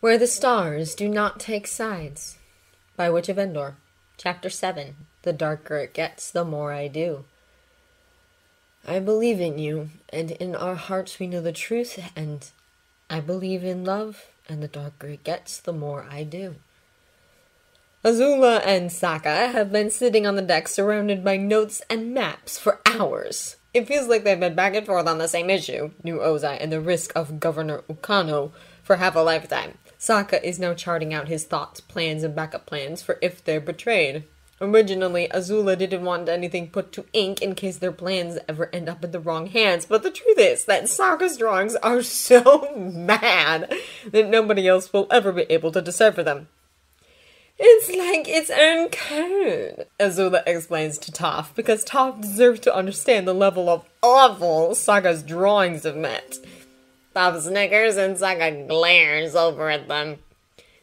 Where the Stars Do Not Take Sides by Witch of Endor. Chapter 7 The darker it gets, the more I do. I believe in you, and in our hearts we know the truth, and I believe in love, and the darker it gets, the more I do. Azula and Sokka have been sitting on the deck surrounded by notes and maps for hours. It feels like they've been back and forth on the same issue, New Ozai, and the risk of Governor Ukano for half a lifetime. Sokka is now charting out his thoughts, plans, and backup plans for if they're betrayed. Originally, Azula didn't want anything put to ink in case their plans ever end up in the wrong hands, but the truth is that Sokka's drawings are so mad that nobody else will ever be able to decipher them. It's like its own code, Azula explains to Toph, because Toph deserves to understand the level of awful Sokka's drawings have met. Toph snickers and Sokka glares over at them.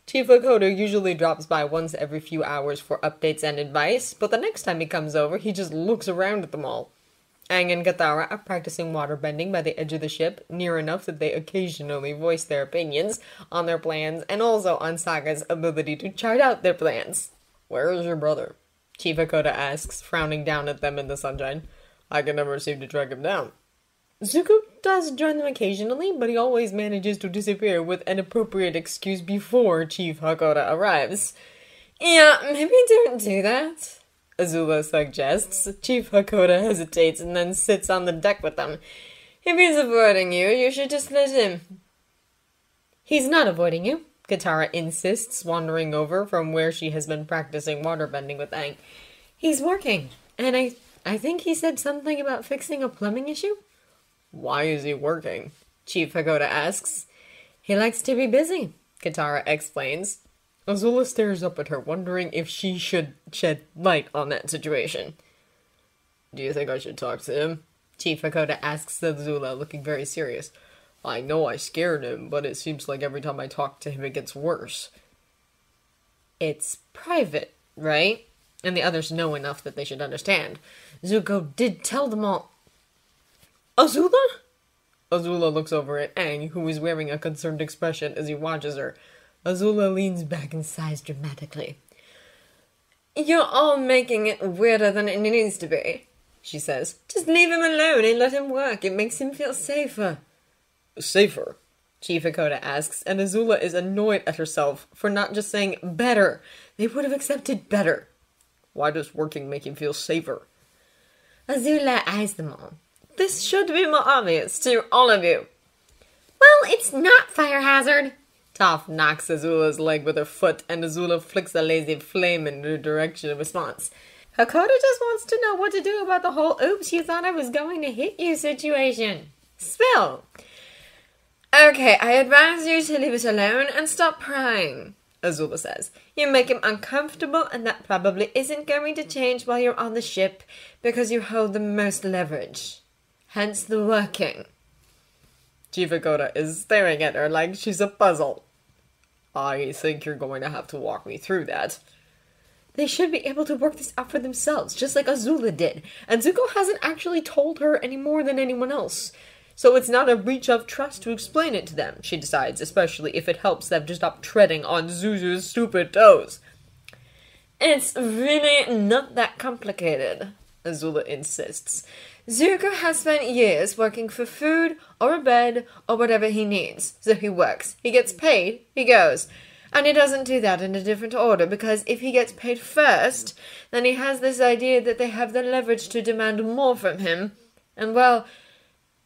Chief Hakoda usually drops by once every few hours for updates and advice, but the next time he comes over, he just looks around at them all. Aang and Katara are practicing waterbending by the edge of the ship, near enough that they occasionally voice their opinions on their plans and also on Sokka's ability to chart out their plans. Where is your brother? Chief Hakoda asks, frowning down at them in the sunshine. I can never seem to track him down. Zuko does join them occasionally, but he always manages to disappear with an appropriate excuse before Chief Hakoda arrives. Yeah, maybe don't do that. Azula suggests. Chief Hakoda hesitates and then sits on the deck with them. If he's avoiding you, you should just let him. He's not avoiding you, Katara insists, wandering over from where she has been practicing waterbending with Aang. He's working, and I I think he said something about fixing a plumbing issue. Why is he working? Chief Hakoda asks. He likes to be busy, Katara explains. Azula stares up at her, wondering if she should shed light on that situation. Do you think I should talk to him? Chief Hakoda asks Azula, looking very serious. I know I scared him, but it seems like every time I talk to him it gets worse. It's private, right? And the others know enough that they should understand. Zuko did tell them all. Azula? Azula looks over at Aang, who is wearing a concerned expression as he watches her. Azula leans back and sighs dramatically. You're all making it weirder than it needs to be, she says. Just leave him alone and let him work. It makes him feel safer. Safer? Chief Hakoda asks, and Azula is annoyed at herself for not just saying better. They would have accepted better. Why does working make him feel safer? Azula eyes them all. This should be more obvious to all of you. Well, it's not fire hazard, Toph knocks Azula's leg with her foot, and Azula flicks a lazy flame in the direction of response. Hakoda just wants to know what to do about the whole oops, you thought I was going to hit you situation. Spill! Okay, I advise you to leave it alone and stop prying, Azula says. You make him uncomfortable, and that probably isn't going to change while you're on the ship because you hold the most leverage. Hence the working. Hakoda is staring at her like she's a puzzle. I think you're going to have to walk me through that. They should be able to work this out for themselves, just like Azula did. And Zuko hasn't actually told her any more than anyone else. So it's not a breach of trust to explain it to them, she decides, especially if it helps them to stop treading on Zuzu's stupid toes. It's really not that complicated, Azula insists. Zuko has spent years working for food or a bed or whatever he needs. So he works. He gets paid. He goes. And he doesn't do that in a different order because if he gets paid first, then he has this idea that they have the leverage to demand more from him. And well,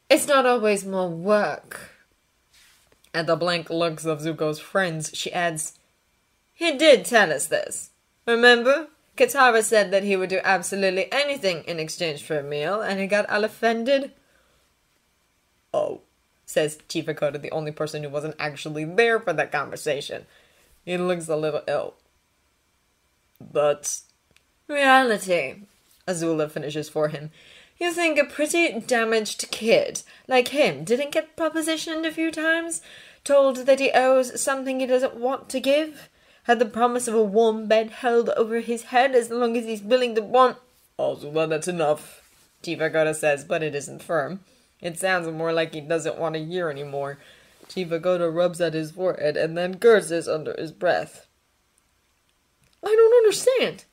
it's not always more work. At the blank looks of Zuko's friends, she adds, He did tell us this. Remember? Katara said that he would do absolutely anything in exchange for a meal, and he got all offended. Oh, says Chief Hakoda, the only person who wasn't actually there for that conversation. He looks a little ill. But reality, Azula finishes for him. You think a pretty damaged kid like him didn't get propositioned a few times? Told that he owes something he doesn't want to give? Had the promise of a warm bed held over his head as long as he's willing to want. Azula, that's enough, Hakoda says, but it isn't firm. It sounds more like he doesn't want to hear anymore. Hakoda rubs at his forehead and then curses under his breath. I don't understand,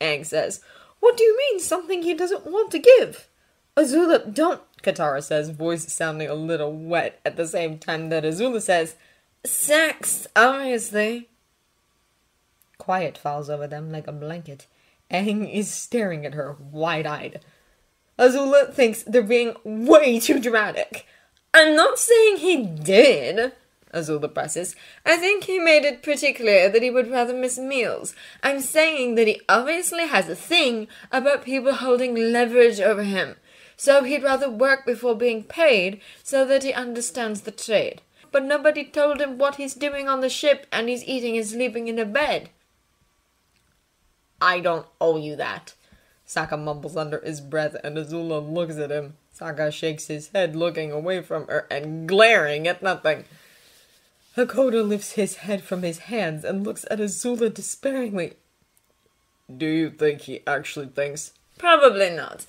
Aang says. What do you mean something he doesn't want to give? Azula, don't, Katara says, voice sounding a little wet at the same time that Azula says, Sex, obviously. Quiet falls over them like a blanket. Aang is staring at her, wide eyed. Azula thinks they're being way too dramatic. I'm not saying he did, Azula presses. I think he made it pretty clear that he would rather miss meals. I'm saying that he obviously has a thing about people holding leverage over him. So he'd rather work before being paid so that he understands the trade. But nobody told him what he's doing on the ship and he's eating and sleeping in a bed. I don't owe you that. Sokka mumbles under his breath and Azula looks at him. Sokka shakes his head, looking away from her and glaring at nothing. Hakoda lifts his head from his hands and looks at Azula despairingly. Do you think he actually thinks? Probably not,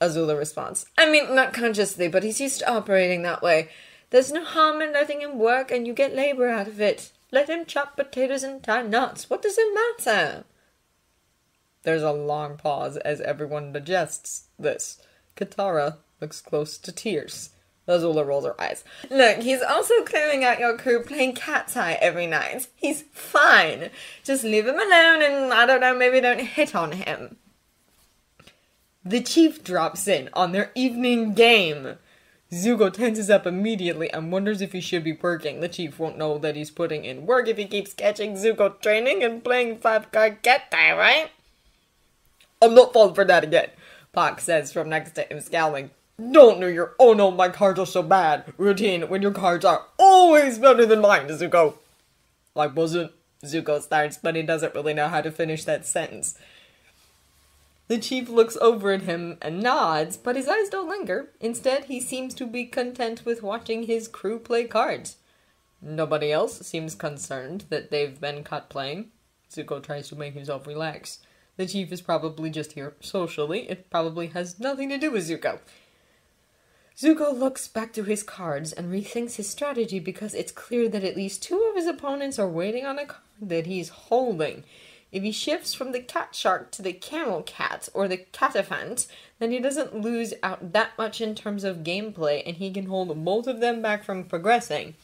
Azula responds. I mean, not consciously, but he's used to operating that way. There's no harm in letting him work and you get labor out of it. Let him chop potatoes and tie knots. What does it matter? There's a long pause as everyone digests this. Katara looks close to tears. Azula rolls her eyes. Look, he's also clearing out your crew playing cat's eye every night. He's fine. Just leave him alone and, I don't know, maybe don't hit on him. The chief drops in on their evening game. Zuko tenses up immediately and wonders if he should be working. The chief won't know that he's putting in work if he keeps catching Zuko training and playing five card cat tie, right? I'm not falling for that again, Pak says from next to him, scowling. Don't do your oh no, my cards are so bad routine when your cards are always better than mine, Zuko. I wasn't. Zuko starts, but he doesn't really know how to finish that sentence. The chief looks over at him and nods, but his eyes don't linger. Instead, he seems to be content with watching his crew play cards. Nobody else seems concerned that they've been caught playing. Zuko tries to make himself relax. The chief is probably just here socially. It probably has nothing to do with Zuko. Zuko looks back to his cards and rethinks his strategy because it's clear that at least two of his opponents are waiting on a card that he's holding. If he shifts from the cat shark to the camel cat or the cataphant, then he doesn't lose out that much in terms of gameplay and he can hold both of them back from progressing.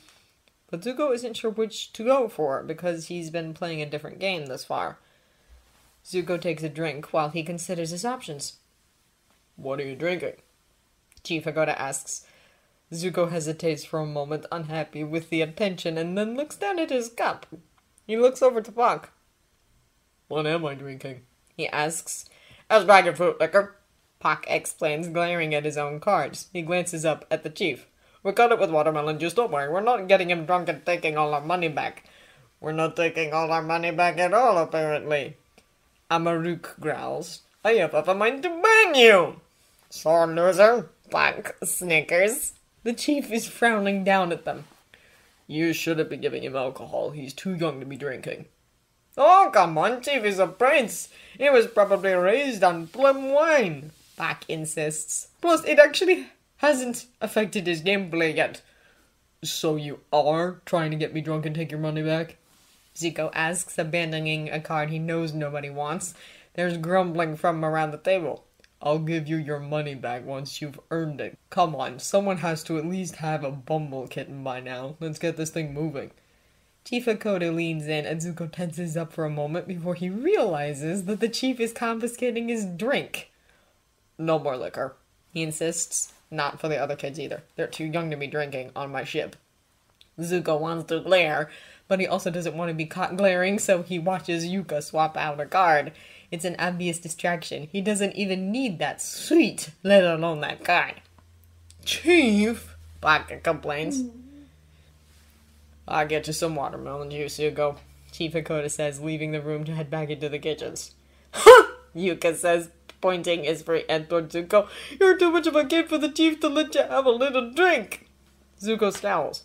But Zuko isn't sure which to go for because he's been playing a different game thus far. Zuko takes a drink while he considers his options. What are you drinking? Chief Hakoda asks. Zuko hesitates for a moment, unhappy with the attention, and then looks down at his cup. He looks over to Pak. What am I drinking? He asks. As dragon fruit liquor. Pak explains, glaring at his own cards. He glances up at the chief. We cut it with watermelon juice, don't worry. We're not getting him drunk and taking all our money back. We're not taking all our money back at all, apparently. Amaruk growls. I have a mind to bang you! Sore loser, Pak snickers. The chief is frowning down at them. You shouldn't be giving him alcohol. He's too young to be drinking. Oh, come on, Chief is a prince. He was probably raised on plum wine, Pak insists. Plus, it actually hasn't affected his gameplay yet. So you are trying to get me drunk and take your money back? Zuko asks, abandoning a card he knows nobody wants. There's grumbling from around the table. I'll give you your money back once you've earned it. Come on, someone has to at least have a bumble kitten by now. Let's get this thing moving. Chief Hakoda leans in and Zuko tenses up for a moment before he realizes that the chief is confiscating his drink. No more liquor, he insists. Not for the other kids either. They're too young to be drinking on my ship. Zuko wants to glare, but he also doesn't want to be caught glaring, so he watches Yuka swap out a card. It's an obvious distraction. He doesn't even need that sweet, let alone that guy. Chief, Baka complains. I'll get you some watermelon juice, Zuko. Chief Hakoda says, leaving the room to head back into the kitchens. Yuka says, pointing his free toward Zuko. You're too much of a kid for the chief to let you have a little drink. Zuko scowls.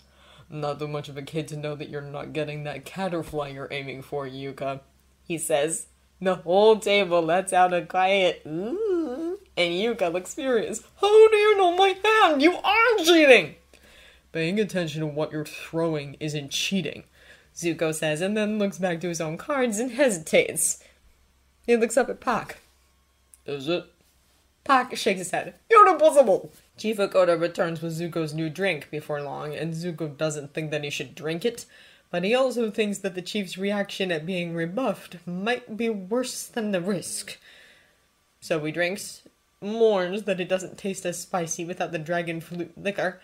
Not too much of a kid to know that you're not getting that caterfly you're aiming for, Yuka. He says, the whole table lets out a quiet ooh, and Yuka looks furious. How do you know my hand? You are cheating! Paying attention to what you're throwing isn't cheating. Zuko says, and then looks back to his own cards and hesitates. He looks up at Pak. Is it? Pak shakes his head. You're impossible! Chief Hakoda returns with Zuko's new drink before long, and Zuko doesn't think that he should drink it, but he also thinks that the chief's reaction at being rebuffed might be worse than the risk. So he drinks, mourns that it doesn't taste as spicy without the dragon fruit liquor,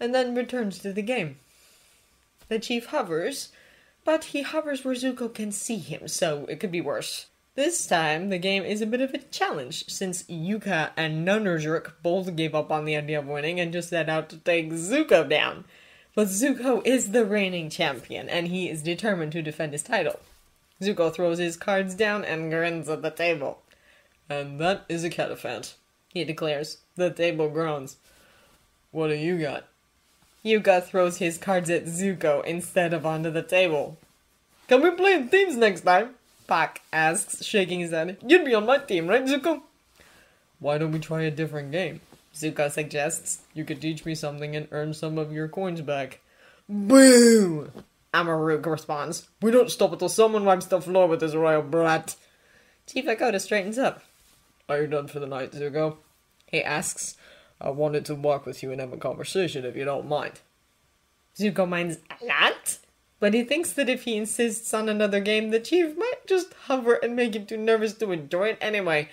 and then returns to the game. The chief hovers, but he hovers where Zuko can see him, so it could be worse. This time, the game is a bit of a challenge, since Yuka and Nunnerzurk both gave up on the idea of winning and just set out to take Zuko down. But Zuko is the reigning champion, and he is determined to defend his title. Zuko throws his cards down and grins at the table. And that is a cataphant, he declares. The table groans. What do you got? Yuka throws his cards at Zuko instead of onto the table. Can we play in teams next time? Pak asks, shaking his head. You'd be on my team, right, Zuko? Why don't we try a different game? Zuko suggests. You could teach me something and earn some of your coins back. Boo! Amaruk responds. We don't stop until someone wipes the floor with this royal brat. Chief Hakoda straightens up. Are you done for the night, Zuko? He asks. I wanted to walk with you and have a conversation if you don't mind. Zuko minds a lot, but he thinks that if he insists on another game, the chief might just hover and make him too nervous to enjoy it anyway.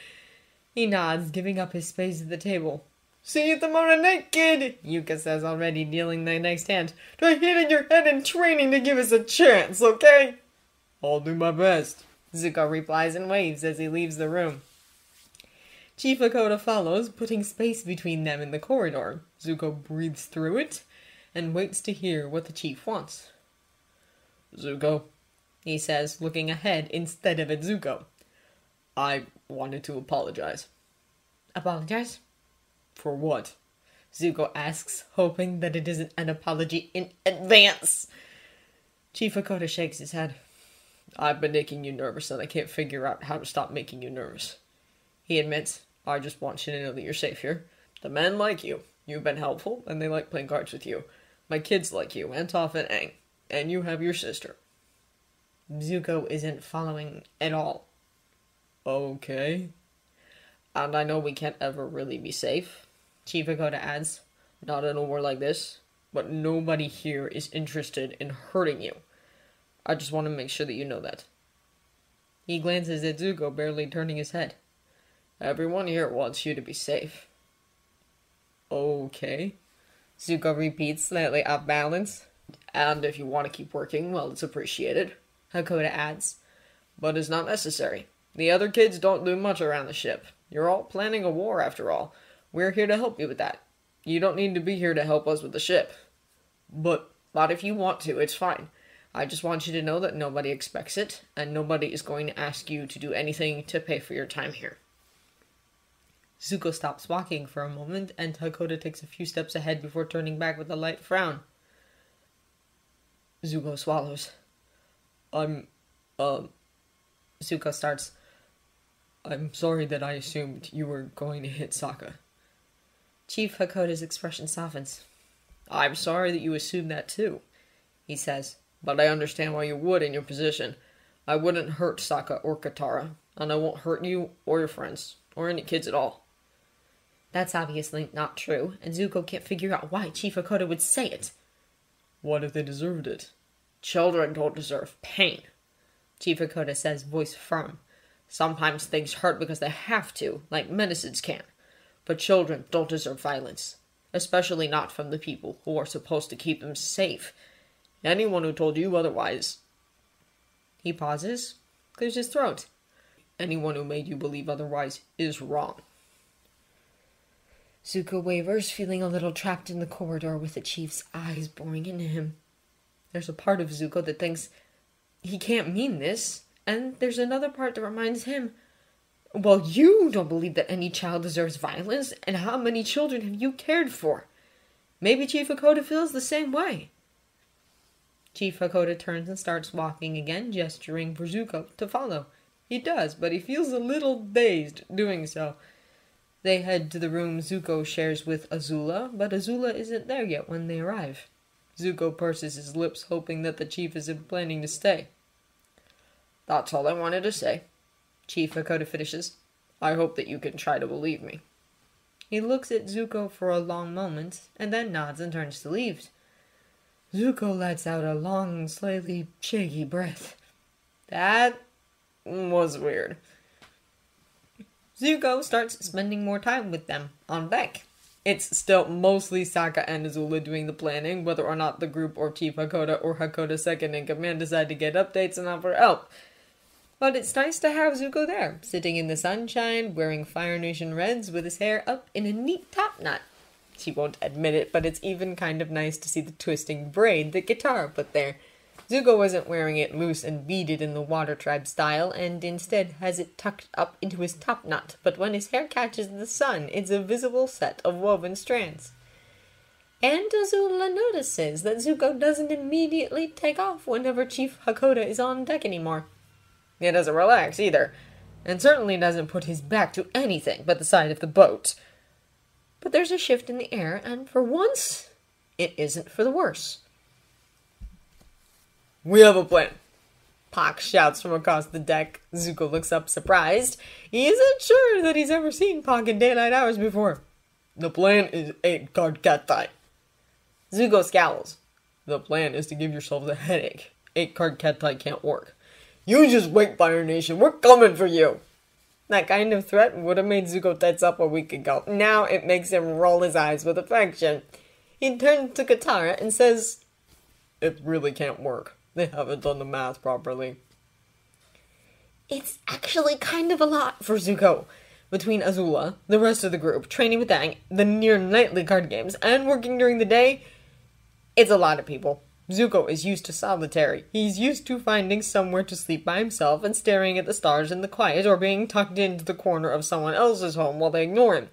He nods, giving up his space at the table. See you tomorrow night, kid, Yuka says, already dealing the next hand. Try hitting your head in training to give us a chance, okay? I'll do my best. Zuko replies and waves as he leaves the room. Chief Hakoda follows, putting space between them in the corridor. Zuko breathes through it and waits to hear what the chief wants. Zuko, he says, looking ahead instead of at Zuko. I wanted to apologize. Apologize? For what? Zuko asks, hoping that it isn't an apology in advance. Chief Hakoda shakes his head. I've been making you nervous and I can't figure out how to stop making you nervous. He admits, I just want you to know that you're safe here. The men like you. You've been helpful, and they like playing cards with you. My kids like you, and Toph and Aang. And you have your sister. Zuko isn't following at all. Okay. And I know we can't ever really be safe, Chief Hakoda adds. Not in a war like this, but nobody here is interested in hurting you. I just want to make sure that you know that. He glances at Zuko, barely turning his head. Everyone here wants you to be safe. Okay. Zuko repeats, slightly off balance. And if you want to keep working, well, it's appreciated, Hakoda adds. But it's not necessary. The other kids don't do much around the ship. You're all planning a war, after all. We're here to help you with that. You don't need to be here to help us with the ship. But, but if you want to, it's fine. I just want you to know that nobody expects it, and nobody is going to ask you to do anything to pay for your time here. Zuko stops walking for a moment, and Hakoda takes a few steps ahead before turning back with a light frown. Zuko swallows. I'm, um. Zuko starts. I'm sorry that I assumed you were going to hit Sokka. Chief Hakoda's expression softens. I'm sorry that you assumed that too, he says, but I understand why you would in your position. I wouldn't hurt Sokka or Katara, and I won't hurt you or your friends, or any kids at all. That's obviously not true, and Zuko can't figure out why Chief Hakoda would say it. What if they deserved it? Children don't deserve pain, Chief Hakoda says, voice firm. Sometimes things hurt because they have to, like medicines can. But children don't deserve violence, especially not from the people who are supposed to keep them safe. Anyone who told you otherwise. He pauses, clears his throat. Anyone who made you believe otherwise is wrong. Zuko wavers, feeling a little trapped in the corridor with the chief's eyes boring into him. There's a part of Zuko that thinks he can't mean this, and there's another part that reminds him, well, you don't believe that any child deserves violence, and how many children have you cared for? Maybe Chief Hakoda feels the same way. Chief Hakoda turns and starts walking again, gesturing for Zuko to follow. He does, but he feels a little dazed doing so. They head to the room Zuko shares with Azula, but Azula isn't there yet when they arrive. Zuko purses his lips, hoping that the chief isn't planning to stay. That's all I wanted to say. Chief Hakoda finishes. I hope that you can try to believe me. He looks at Zuko for a long moment, and then nods and turns to leave. Zuko lets out a long, slightly shaky breath. That was weird. Zuko starts spending more time with them on deck. It's still mostly Sokka and Azula doing the planning, whether or not the group or Chief Hakoda or Hakoda second in command decide to get updates and offer help. But it's nice to have Zuko there, sitting in the sunshine, wearing Fire Nation reds with his hair up in a neat top knot. She won't admit it, but it's even kind of nice to see the twisting braid that Katara put there. Zuko wasn't wearing it loose and beaded in the Water Tribe style, and instead has it tucked up into his top knot, but when his hair catches the sun, it's a visible set of woven strands. And Azula notices that Zuko doesn't immediately take off whenever Chief Hakoda is on deck anymore. He doesn't relax either, and certainly doesn't put his back to anything but the side of the boat. But there's a shift in the air, and for once, it isn't for the worse. We have a plan. Pak shouts from across the deck. Zuko looks up surprised. He isn't sure that he's ever seen Pak in daylight hours before. The plan is eight card cat tie. Zuko scowls. The plan is to give yourselves a headache. Eight card cat tie can't work. You just wait, Fire Nation. We're coming for you. That kind of threat would have made Zuko tense up a week ago. Now it makes him roll his eyes with affection. He turns to Katara and says, It really can't work. They haven't done the math properly. It's actually kind of a lot for Zuko. Between Azula, the rest of the group, training with Aang, the near nightly card games, and working during the day, it's a lot of people. Zuko is used to solitary. He's used to finding somewhere to sleep by himself and staring at the stars in the quiet or being tucked into the corner of someone else's home while they ignore him.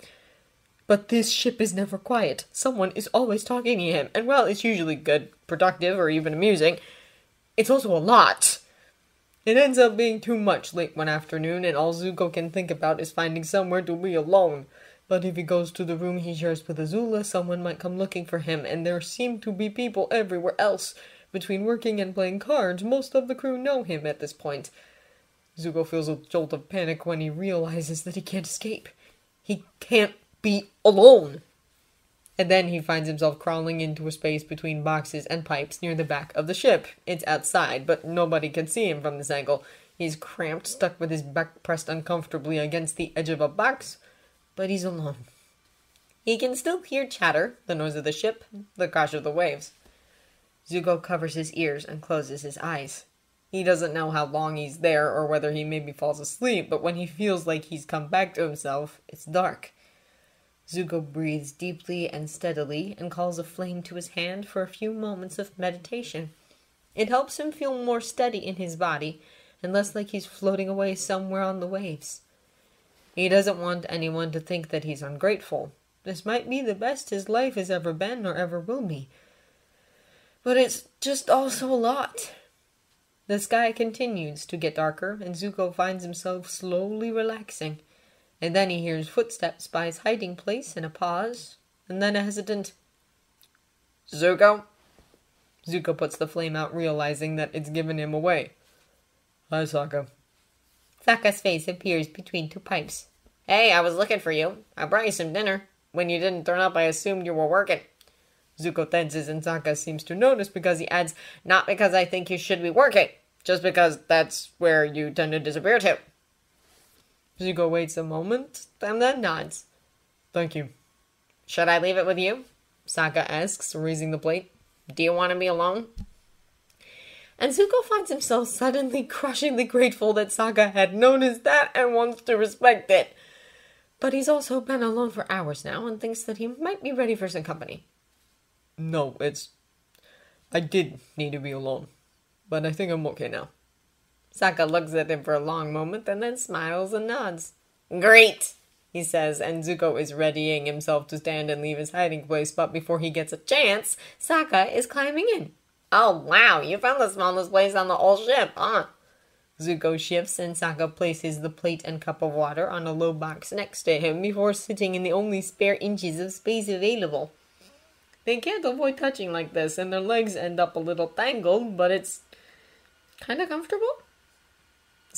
But this ship is never quiet. Someone is always talking to him, and while it's usually good, productive, or even amusing, it's also a lot. It ends up being too much late one afternoon, and all Zuko can think about is finding somewhere to be alone. But if he goes to the room he shares with Azula, someone might come looking for him, and there seem to be people everywhere else. Between working and playing cards, most of the crew know him at this point. Zuko feels a jolt of panic when he realizes that he can't escape. He can't be alone. And then he finds himself crawling into a space between boxes and pipes near the back of the ship. It's outside, but nobody can see him from this angle. He's cramped, stuck with his back pressed uncomfortably against the edge of a box but he's alone. He can still hear chatter, the noise of the ship, the crash of the waves. Zuko covers his ears and closes his eyes. He doesn't know how long he's there or whether he maybe falls asleep, but when he feels like he's come back to himself, it's dark. Zuko breathes deeply and steadily and calls a flame to his hand for a few moments of meditation. It helps him feel more steady in his body and less like he's floating away somewhere on the waves. He doesn't want anyone to think that he's ungrateful. This might be the best his life has ever been or ever will be. But it's just also a lot. The sky continues to get darker, and Zuko finds himself slowly relaxing. And then he hears footsteps by his hiding place and a pause, and then a hesitant Zuko? Zuko puts the flame out, realizing that it's given him away. Hi, Sokka. Sokka's face appears between two pipes. Hey, I was looking for you. I brought you some dinner. When you didn't turn up, I assumed you were working. Zuko tenses and Sokka seems to notice because he adds, Not because I think you should be working, just because that's where you tend to disappear to. Zuko waits a moment and then nods. Thank you. Should I leave it with you? Sokka asks, raising the plate. Do you want to be alone? and Zuko finds himself suddenly crushingly grateful that Sokka had known noticed that and wants to respect it. But he's also been alone for hours now and thinks that he might be ready for some company. No, it's. I did need to be alone, but I think I'm okay now. Sokka looks at him for a long moment and then smiles and nods. Great, he says, and Zuko is readying himself to stand and leave his hiding place, but before he gets a chance, Sokka is climbing in. Oh, wow, you found the smallest place on the whole ship, huh? Zuko shifts and Sokka places the plate and cup of water on a low box next to him before sitting in the only spare inches of space available. They can't avoid touching like this, and their legs end up a little tangled, but it's kind of comfortable.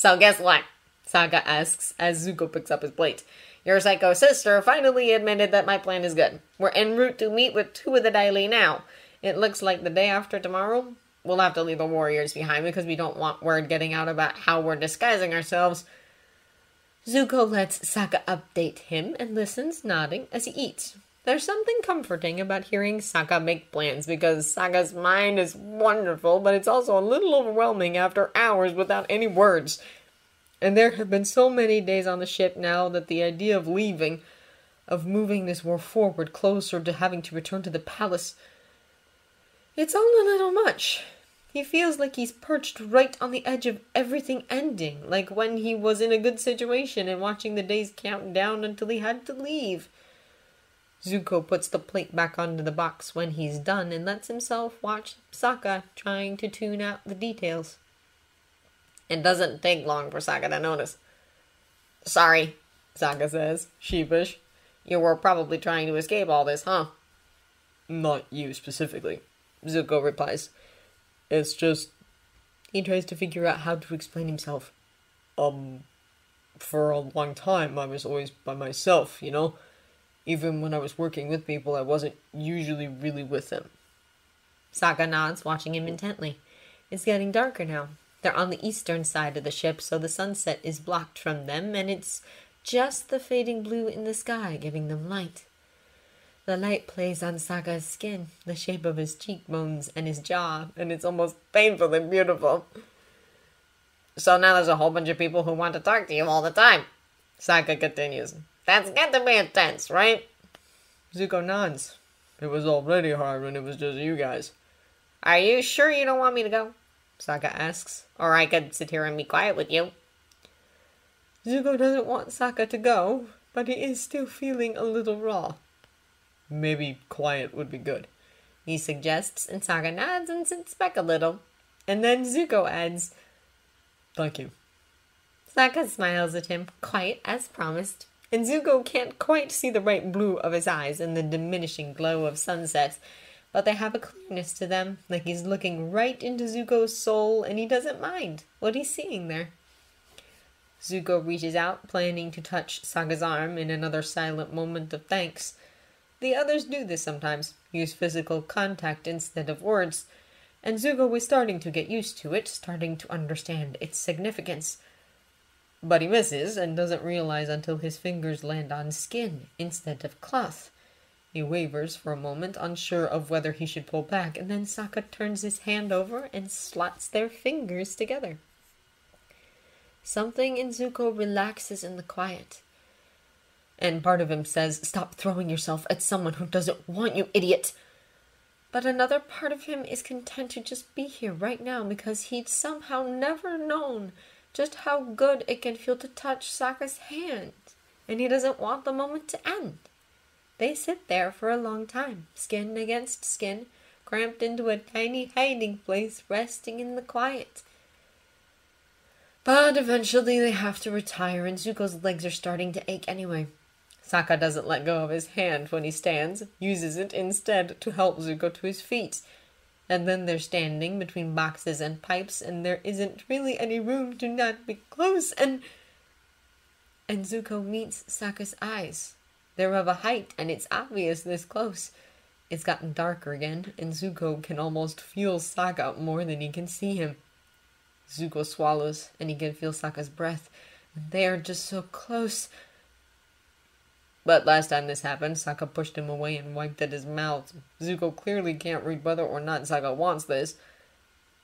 So, guess what? Sokka asks as Zuko picks up his plate. Your psycho sister finally admitted that my plan is good. We're en route to meet with two of the Dai Li now. It looks like the day after tomorrow, we'll have to leave the warriors behind because we don't want word getting out about how we're disguising ourselves. Zuko lets Sokka update him and listens, nodding as he eats. There's something comforting about hearing Sokka make plans because Sokka's mind is wonderful, but it's also a little overwhelming after hours without any words. And there have been so many days on the ship now that the idea of leaving, of moving this war forward closer to having to return to the palace, it's all a little much. He feels like he's perched right on the edge of everything ending, like when he was in a good situation and watching the days count down until he had to leave. Zuko puts the plate back onto the box when he's done and lets himself watch Sokka trying to tune out the details. It doesn't take long for Sokka to notice. Sorry, Sokka says, sheepish. You were probably trying to escape all this, huh? Not you specifically, Zuko replies. It's just. He tries to figure out how to explain himself. Um, for a long time, I was always by myself, you know? Even when I was working with people, I wasn't usually really with them. Sokka nods, watching him intently. It's getting darker now. They're on the eastern side of the ship, so the sunset is blocked from them, and it's just the fading blue in the sky giving them light. The light plays on Sokka's skin, the shape of his cheekbones and his jaw, and it's almost painfully beautiful. So now there's a whole bunch of people who want to talk to you all the time. Sokka continues. That's got to be intense, right? Zuko nods. It was already hard when it was just you guys. Are you sure you don't want me to go? Sokka asks. Or I could sit here and be quiet with you. Zuko doesn't want Sokka to go, but he is still feeling a little raw. Maybe quiet would be good. He suggests, and Sokka nods and sits back a little. And then Zuko adds, Thank you. Sokka smiles at him, quiet as promised. And Zuko can't quite see the bright blue of his eyes in the diminishing glow of sunsets, but they have a clearness to them, like he's looking right into Zuko's soul and he doesn't mind what he's seeing there. Zuko reaches out, planning to touch Sokka's arm in another silent moment of thanks. The others do this sometimes, use physical contact instead of words, and Zuko was starting to get used to it, starting to understand its significance. But he misses and doesn't realize until his fingers land on skin instead of cloth. He wavers for a moment, unsure of whether he should pull back, and then Sokka turns his hand over and slots their fingers together. Something in Zuko relaxes in the quiet. And part of him says, Stop throwing yourself at someone who doesn't want you, idiot! But another part of him is content to just be here right now because he'd somehow never known just how good it can feel to touch Sokka's hand. And he doesn't want the moment to end. They sit there for a long time, skin against skin, cramped into a tiny hiding place, resting in the quiet. But eventually they have to retire, and Zuko's legs are starting to ache anyway. Saka doesn't let go of his hand when he stands, uses it instead to help Zuko to his feet. And then they're standing between boxes and pipes, and there isn't really any room to not be close, and. And Zuko meets Sokka's eyes. They're of a height, and it's obvious this close. It's gotten darker again, and Zuko can almost feel Sokka more than he can see him. Zuko swallows, and he can feel Sokka's breath. They are just so close. But last time this happened, Sokka pushed him away and wiped at his mouth. Zuko clearly can't read whether or not Sokka wants this.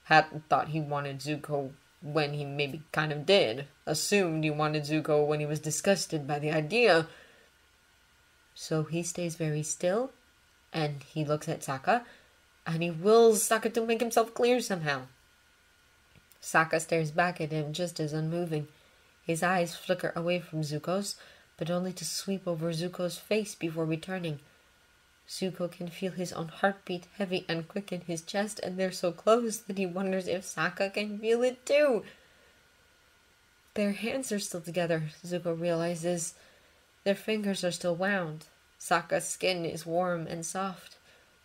Hat thought he wanted Zuko when he maybe kind of did. Assumed he wanted Zuko when he was disgusted by the idea. So he stays very still, and he looks at Sokka, and he wills Sokka to make himself clear somehow. Sokka stares back at him just as unmoving. His eyes flicker away from Zuko's, but only to sweep over Zuko's face before returning. Zuko can feel his own heartbeat heavy and quick in his chest, and they're so close that he wonders if Sokka can feel it too. Their hands are still together, Zuko realizes. Their fingers are still wound. Sokka's skin is warm and soft.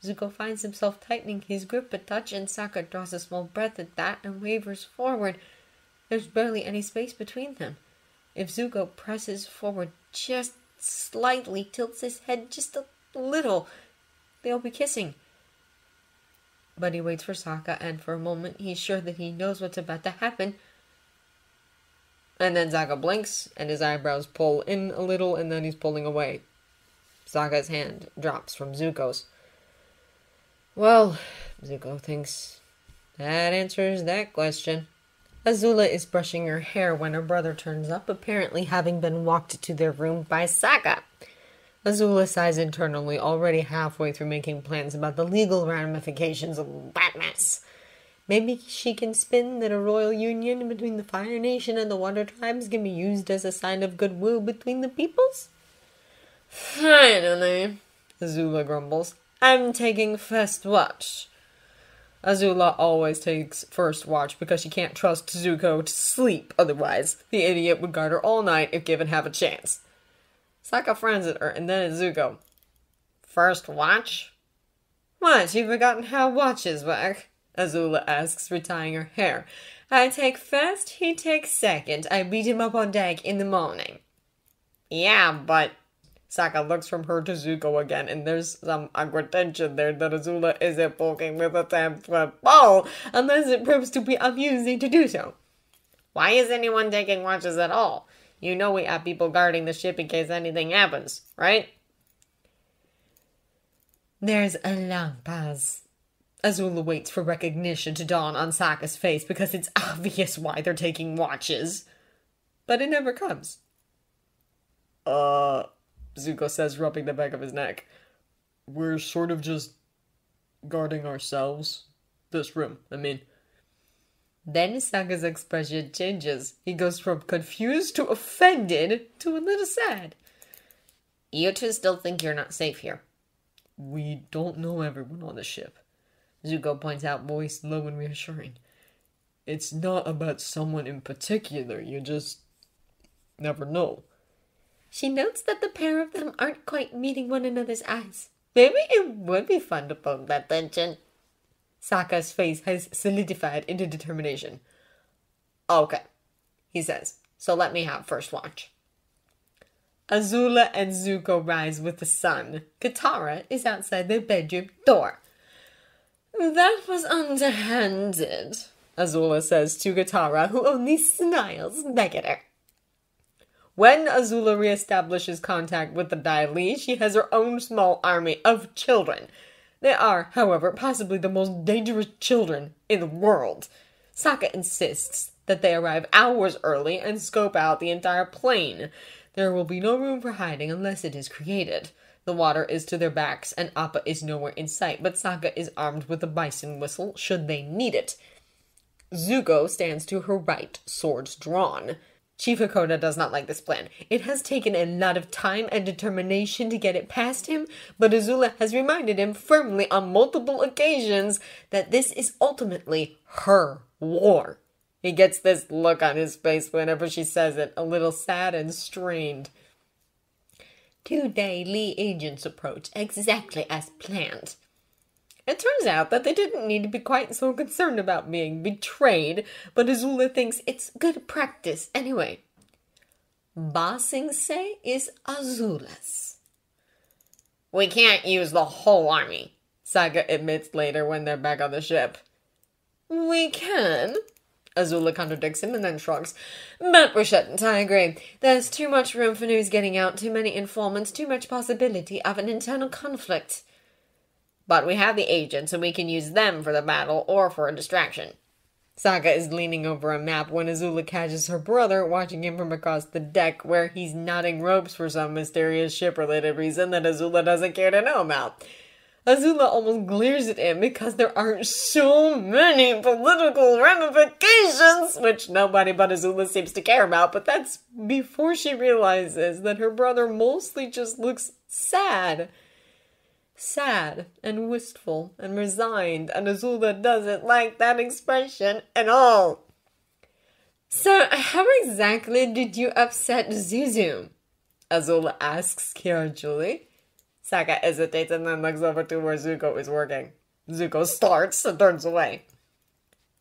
Zuko finds himself tightening his grip a touch, and Sokka draws a small breath at that and wavers forward. There's barely any space between them. If Zuko presses forward just slightly, tilts his head just a little, they'll be kissing. But he waits for Sokka, and for a moment he's sure that he knows what's about to happen. And then Sokka blinks, and his eyebrows pull in a little, and then he's pulling away. Sokka's hand drops from Zuko's. Well, Zuko thinks that answers that question. Azula is brushing her hair when her brother turns up, apparently having been walked to their room by Sokka. Azula sighs internally, already halfway through making plans about the legal ramifications of that mess. Maybe she can spin that a royal union between the Fire Nation and the Water Tribes can be used as a sign of goodwill between the peoples? Finally, Azula grumbles. I'm taking first watch. Azula always takes first watch because she can't trust Zuko to sleep otherwise. The idiot would guard her all night if given half a chance. Sokka frowns at her and then at Zuko. First watch? What, you've forgotten how watches work? Azula asks, retying her hair. I take first, he takes second. I beat him up on deck in the morning. Yeah, but Sokka looks from her to Zuko again, and there's some awkward tension there that Azula isn't poking with a 10 foot pole unless it proves to be amusing to do so. Why is anyone taking watches at all? You know we have people guarding the ship in case anything happens, right? There's a long pause. Azula waits for recognition to dawn on Sokka's face because it's obvious why they're taking watches. But it never comes. Uh, Zuko says, rubbing the back of his neck. We're sort of just guarding ourselves. This room, I mean. Then Sokka's expression changes. He goes from confused to offended to a little sad. You two still think you're not safe here. We don't know everyone on the ship. Zuko points out, voice low and reassuring. It's not about someone in particular, you just never know. She notes that the pair of them aren't quite meeting one another's eyes. Maybe it would be fun to poke that tension. Sokka's face has solidified into determination. Okay, he says, so let me have first watch. Azula and Zuko rise with the sun. Katara is outside their bedroom door. That was underhanded, Azula says to Katara, who only smiles back at her. When Azula reestablishes contact with the Dai Li, she has her own small army of children. They are, however, possibly the most dangerous children in the world. Sokka insists that they arrive hours early and scope out the entire plain. There will be no room for hiding unless it is created. The water is to their backs, and Appa is nowhere in sight, but Sokka is armed with a bison whistle should they need it. Zuko stands to her right, swords drawn. Chief Hakoda does not like this plan. It has taken a lot of time and determination to get it past him, but Azula has reminded him firmly on multiple occasions that this is ultimately her war. He gets this look on his face whenever she says it, a little sad and strained. Two Dai Li agents approach exactly as planned. It turns out that they didn't need to be quite so concerned about being betrayed, but Azula thinks it's good practice anyway. Ba Sing Se is Azula's. We can't use the whole army, Sokka admits later when they're back on the ship. We can, Azula contradicts him and then shrugs. But we shouldn't, I agree. There's too much room for news getting out, too many informants, too much possibility of an internal conflict. But we have the agents, and we can use them for the battle or for a distraction. Sokka is leaning over a map when Azula catches her brother watching him from across the deck, where he's knotting ropes for some mysterious ship related reason that Azula doesn't care to know about. Azula almost glares at him because there are so many political ramifications, which nobody but Azula seems to care about, but that's before she realizes that her brother mostly just looks sad sad and wistful and resigned, and Azula doesn't like that expression at all. So, how exactly did you upset Zuzu? Azula asks casually. Sokka hesitates and then looks over to where Zuko is working. Zuko starts and turns away.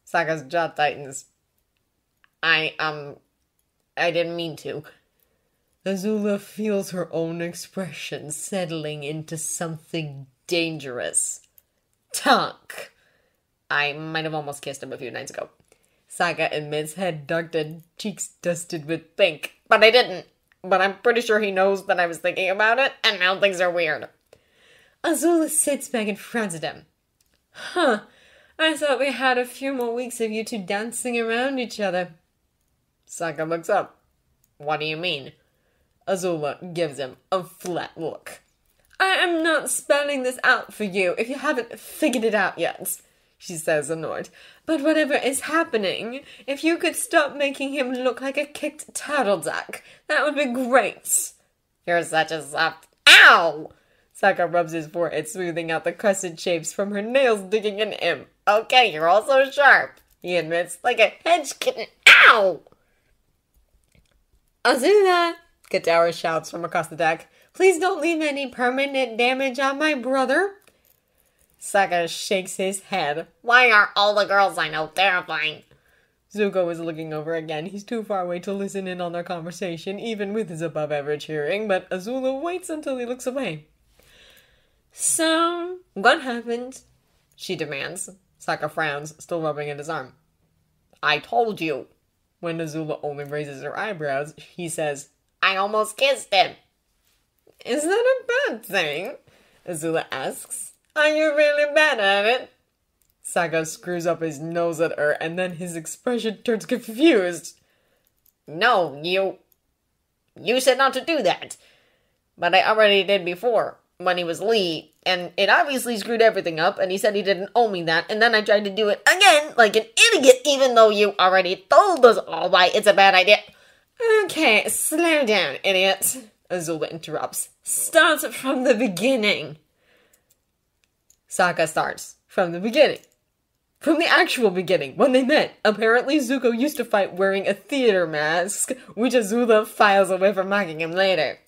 Sokka's jaw tightens. I, um, I didn't mean to. Azula feels her own expression settling into something dangerous. Talk. I might have almost kissed him a few nights ago. Sokka admits head ducked and cheeks dusted with pink. But I didn't. But I'm pretty sure he knows that I was thinking about it, and now things are weird. Azula sits back and frowns at him. Huh. I thought we had a few more weeks of you two dancing around each other. Sokka looks up. What do you mean? Azula gives him a flat look. I am not spelling this out for you if you haven't figured it out yet, she says, annoyed. But whatever is happening, if you could stop making him look like a kicked turtle duck, that would be great. You're such a soft. Ow! Sokka rubs his forehead, smoothing out the crescent shapes from her nails digging in him. Okay, you're also sharp, he admits, like a hedge kitten. Ow! Azula! Katara shouts from across the deck. Please don't leave any permanent damage on my brother. Sokka shakes his head. Why are all the girls I know terrifying? Zuko is looking over again. He's too far away to listen in on their conversation, even with his above average hearing, but Azula waits until he looks away. So, what happened? She demands. Sokka frowns, still rubbing at his arm. I told you. When Azula only raises her eyebrows, he says, I almost kissed him. Is that a bad thing? Azula asks. Are you really bad at it? Sokka screws up his nose at her, and then his expression turns confused. No, you. You said not to do that. But I already did before, when he was Lee, and it obviously screwed everything up, and he said he didn't owe me that, and then I tried to do it again, like an idiot, even though you already told us all why it's a bad idea. Okay, slow down, idiot. Azula interrupts. Start from the beginning. Sokka starts from the beginning. From the actual beginning, when they met, apparently Zuko used to fight wearing a theater mask, which Azula files away for mocking him later.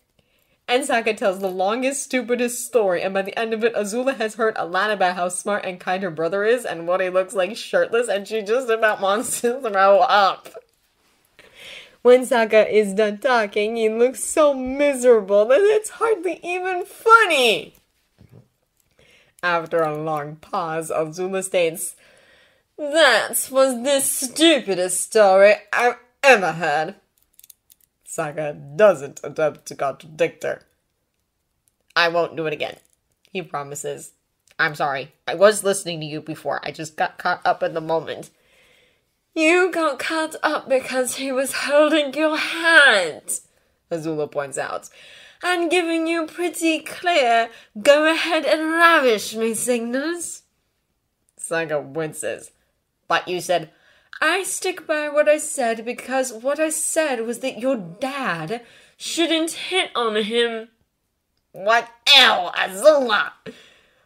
And Sokka tells the longest, stupidest story, and by the end of it, Azula has heard a lot about how smart and kind her brother is and what he looks like shirtless, and she just about wants to throw up. When Sokka is done talking, he looks so miserable that it's hardly even funny. After a long pause, Azula states, That was the stupidest story I've ever heard. Sokka doesn't attempt to contradict her. I won't do it again, he promises. I'm sorry. I was listening to you before. I just got caught up in the moment. You got cut up because he was holding your hand, Azula points out, and giving you pretty clear go ahead and ravish me signals. Sokka winces. But you said, I stick by what I said because what I said was that your dad shouldn't hit on him. What? Ew, Azula!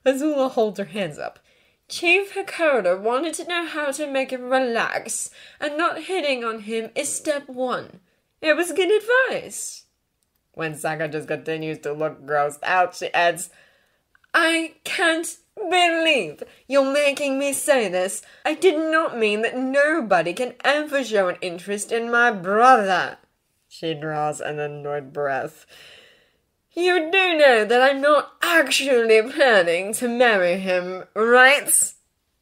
Azula holds her hands up. Chief Hakoda wanted to know how to make him relax, and not hitting on him is step one. It was good advice. When Sokka just continues to look grossed out, she adds, I can't believe you're making me say this. I did not mean that nobody can ever show an interest in my brother. She draws an annoyed breath. You do know that I'm not actually planning to marry him, right?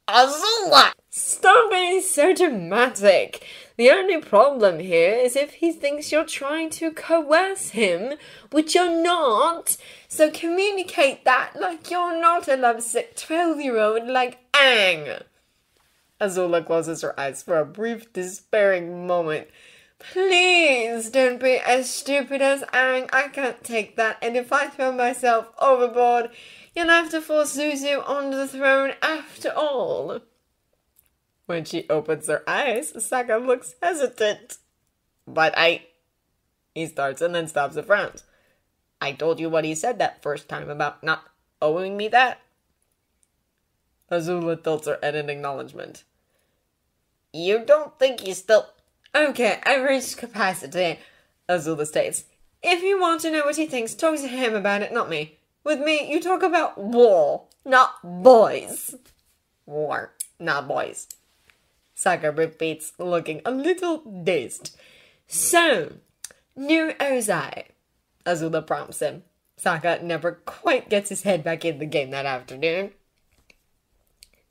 Azula! Stop being so dramatic. The only problem here is if he thinks you're trying to coerce him, which you're not. So communicate that like you're not a lovesick 12 year old like Aang. Azula closes her eyes for a brief, despairing moment. Please don't be as stupid as Aang. I can't take that. And if I throw myself overboard, you'll have to force Zuzu onto the throne after all. When she opens her eyes, Sokka looks hesitant. But I. He starts and then stops and frowns. I told you what he said that first time about not owing me that. Azula tilts her head in acknowledgement. You don't think he's still. Okay, I've reached capacity, Azula states. If you want to know what he thinks, talk to him about it, not me. With me, you talk about war, not boys. War, not boys. Sokka repeats, looking a little dazed. So, new Ozai, Azula prompts him. Sokka never quite gets his head back in the game that afternoon.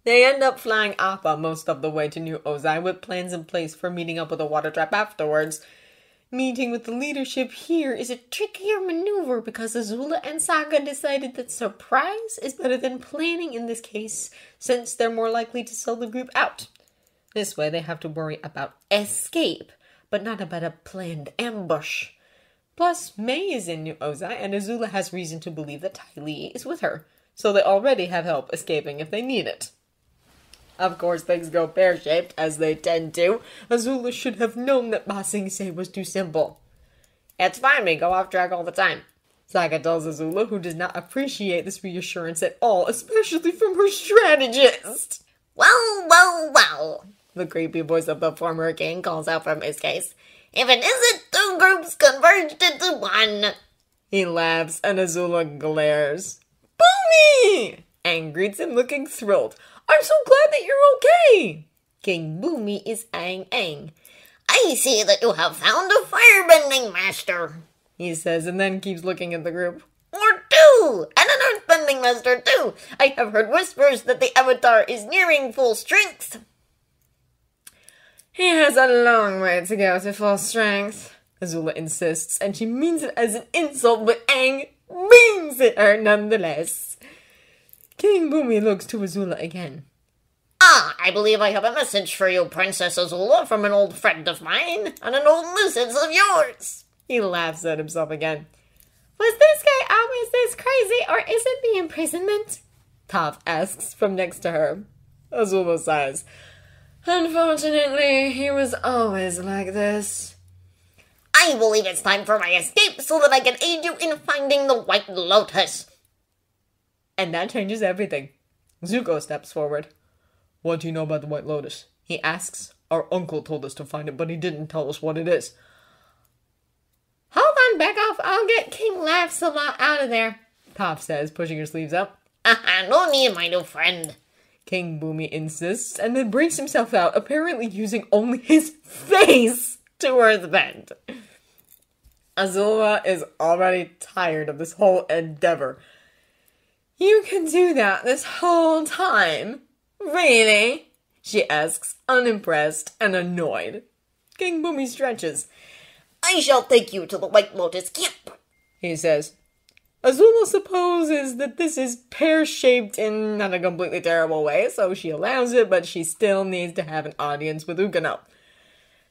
They end up flying Appa most of the way to New Ozai with plans in place for meeting up with the Water Tribe afterwards. Meeting with the leadership here is a trickier maneuver because Azula and Sokka decided that surprise is better than planning in this case, since they're more likely to sell the group out. This way they have to worry about escape, but not about a planned ambush. Plus, Mai is in New Ozai, and Azula has reason to believe that Ty Lee is with her, so they already have help escaping if they need it. Of course, things go pear shaped, as they tend to. Azula should have known that Ba Sing Se was too simple. It's fine, we go off track all the time. Sokka tells Azula, who does not appreciate this reassurance at all, especially from her strategist. Well, well, well, The creepy voice of the former king calls out from his case. if it isn't two groups converged into one. He laughs, and Azula glares. Bumi! Aang greets him looking thrilled. I'm so glad that you're okay! King Bumi is Aang Aang. I see that you have found a firebending master. He says, and then keeps looking at the group. Or two, and an earthbending master too. I have heard whispers that the Avatar is nearing full strength. He has a long way to go to full strength, Azula insists, and she means it as an insult, but Aang beams at her nonetheless. King Bumi looks to Azula again. Ah, I believe I have a message for you, Princess Azula, from an old friend of mine and an old nuisance of yours. He laughs at himself again. Was this guy always this crazy, or is it the imprisonment? Toph asks from next to her. Azula sighs. Unfortunately, he was always like this. I believe it's time for my escape so that I can aid you in finding the White Lotus. And that changes everything. Zuko steps forward. What do you know about the White Lotus? He asks. Our uncle told us to find it, but he didn't tell us what it is. Hold on, back off. I'll get King Laughs a lot out of there, Toph says, pushing her sleeves up. No need, my new friend. King Bumi insists, and then breaks himself out, apparently using only his face to earth bend. Azula is already tired of this whole endeavor. You can do that this whole time? Really? She asks, unimpressed and annoyed. King Bumi stretches. I shall take you to the White Lotus camp. He says. Azula supposes that this is pear shaped in not a completely terrible way, so she allows it, but she still needs to have an audience with Ukano.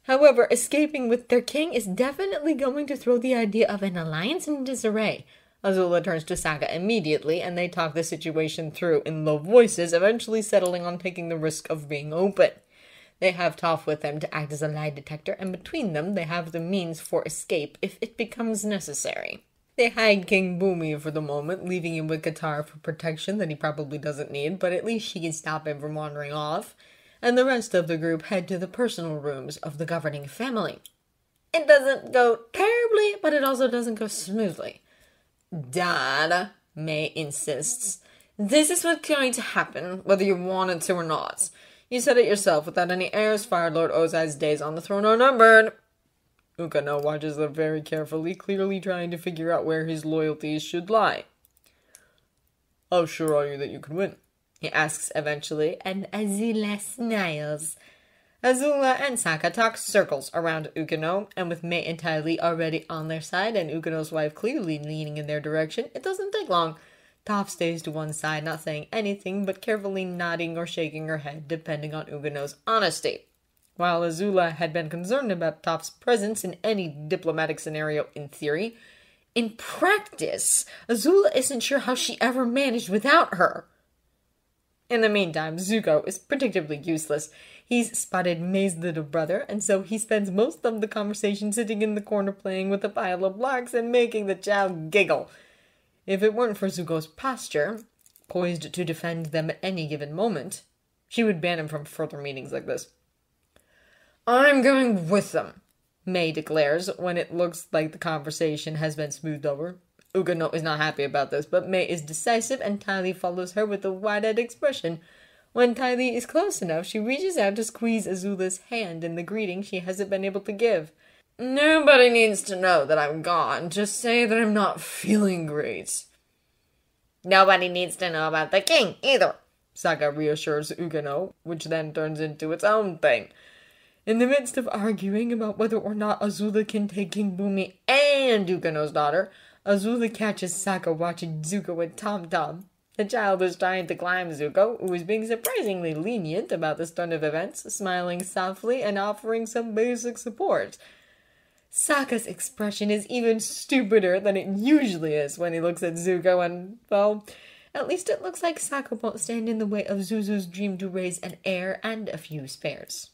However, escaping with their king is definitely going to throw the idea of an alliance in disarray. Azula turns to Sokka immediately, and they talk the situation through in low voices, eventually settling on taking the risk of being open. They have Toph with them to act as a lie detector, and between them, they have the means for escape if it becomes necessary. They hide King Bumi for the moment, leaving him with Katara for protection that he probably doesn't need, but at least she can stop him from wandering off. And the rest of the group head to the personal rooms of the governing family. It doesn't go terribly, but it also doesn't go smoothly. Dad, Mai insists. This is what's going to happen, whether you want it to or not. You said it yourself, without any heirs, Fire Lord Ozai's days on the throne are numbered. Ukano watches them very carefully, clearly trying to figure out where his loyalties should lie. How sure are you that you can win? He asks eventually, and as he Azula smiles. Azula and Sokka talk circles around Ukano, and with Mai and Ty already on their side and Ukano's wife clearly leaning in their direction, it doesn't take long. Toph stays to one side, not saying anything, but carefully nodding or shaking her head, depending on Ukano's honesty. While Azula had been concerned about Toph's presence in any diplomatic scenario in theory, in practice, Azula isn't sure how she ever managed without her. In the meantime, Zuko is predictably useless. He's spotted Mai's little brother, and so he spends most of the conversation sitting in the corner playing with a pile of blocks and making the child giggle. If it weren't for Zuko's posture, poised to defend them at any given moment, she would ban him from further meetings like this. I'm going with them, Mai declares when it looks like the conversation has been smoothed over. Ukano is not happy about this, but Mai is decisive and Ty Lee follows her with a wide-eyed expression. When Ty Lee is close enough, she reaches out to squeeze Azula's hand in the greeting she hasn't been able to give. Nobody needs to know that I'm gone. Just say that I'm not feeling great. Nobody needs to know about the king either. Sokka reassures Ukano, which then turns into its own thing. In the midst of arguing about whether or not Azula can take King Bumi and Ukano's daughter, Azula catches Sokka watching Zuko and Tom Tom. The child is trying to climb Zuko, who is being surprisingly lenient about this turn of events, smiling softly and offering some basic support. Sokka's expression is even stupider than it usually is when he looks at Zuko, and, well, at least it looks like Sokka won't stand in the way of Zuzu's dream to raise an heir and a few spares.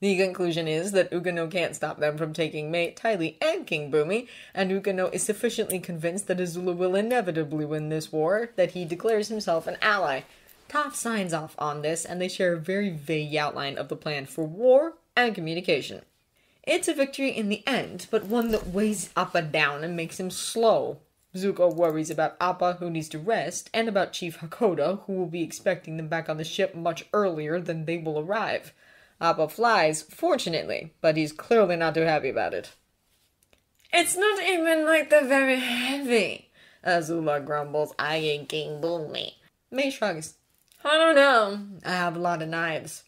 The conclusion is that Ukano can't stop them from taking mate Ty Lee and King Bumi, and Ukano is sufficiently convinced that Azula will inevitably win this war that he declares himself an ally. Toph signs off on this, and they share a very vague outline of the plan for war and communication. It's a victory in the end, but one that weighs Appa down and makes him slow. Zuko worries about Appa, who needs to rest, and about Chief Hakoda, who will be expecting them back on the ship much earlier than they will arrive. Appa flies, fortunately, but he's clearly not too happy about it. It's not even like they're very heavy, Azula grumbles, eyeing King Bumi. Mai shrugs. I don't know. I have a lot of knives.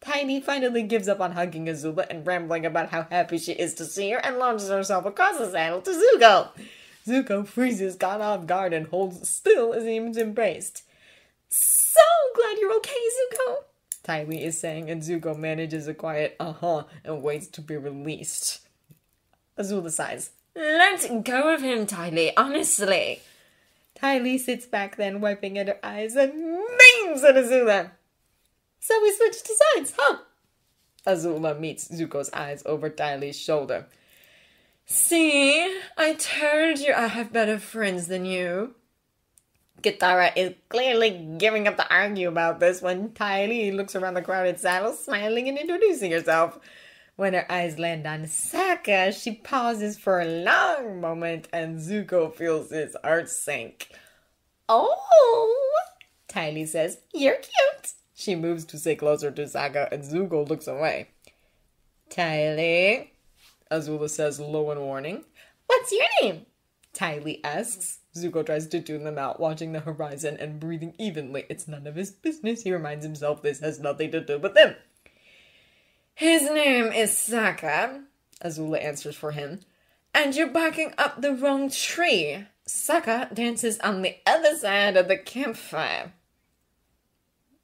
Ty Lee finally gives up on hugging Azula and rambling about how happy she is to see her and launches herself across the saddle to Zuko. Zuko freezes, caught off guard, and holds still as he is embraced. So glad you're okay, Zuko, Ty Lee is saying, and Zuko manages a quiet uh huh and waits to be released. Azula sighs. Let go of him, Ty Lee, honestly. Ty Lee sits back then, wiping at her eyes, and beams at Azula. So we switched to sides, huh? Azula meets Zuko's eyes over Ty Lee's shoulder. See, I told you I have better friends than you. Katara is clearly giving up to argue about this when Ty Lee looks around the crowded saddle, smiling and introducing herself. When her eyes land on Sokka, she pauses for a long moment and Zuko feels his heart sink. Oh, Ty Lee says, You're cute. She moves to stay closer to Sokka and Zuko looks away. Ty Lee, Azula says low and warning. What's your name? Ty Lee asks. Zuko tries to tune them out, watching the horizon and breathing evenly. It's none of his business. He reminds himself this has nothing to do with him. His name is Sokka, Azula answers for him. And you're barking up the wrong tree. Sokka dances on the other side of the campfire.